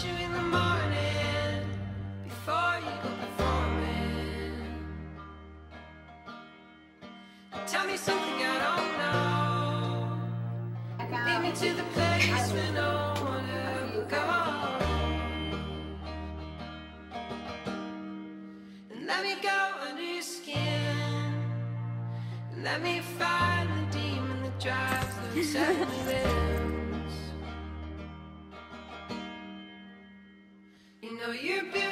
you in the morning before you go. Tell me something I don't know. Lead me to the place where no one ever goes. Let me go under your skin. Let me find the demon that drives you suddenly. you're beautiful.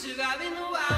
should no ar.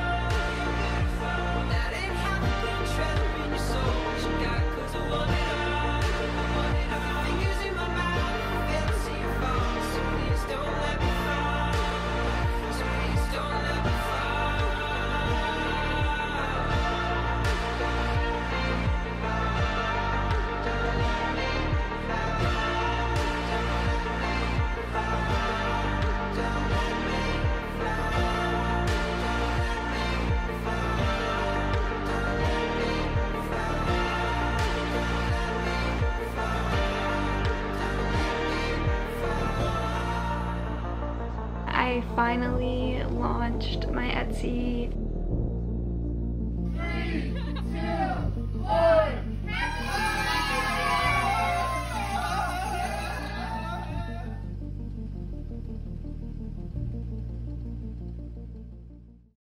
I finally launched my Etsy